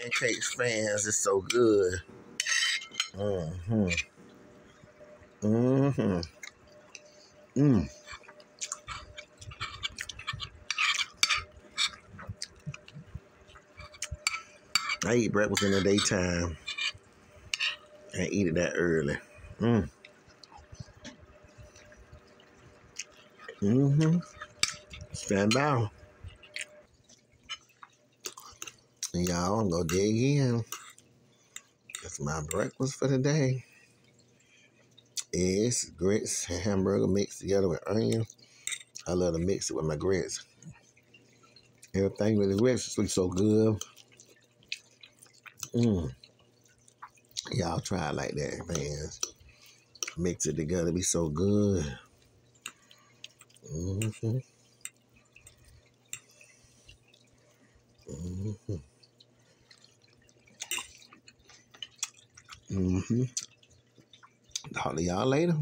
Pancakes fans, it's so good. Mm-hmm. Mm-hmm. Mm. I eat breakfast in the daytime. I eat it that early. Mm. Mm-hmm. Stand by. Y'all, gonna dig in. That's my breakfast for the day. Eggs, grits, and hamburger mixed together with onion. I love to mix it with my grits. Everything with the grits is so good. Mm. Y'all try it like that, man. Mix it together, be so good. Mm-hmm. Mm-hmm. Mm-hmm. Talk to y'all later.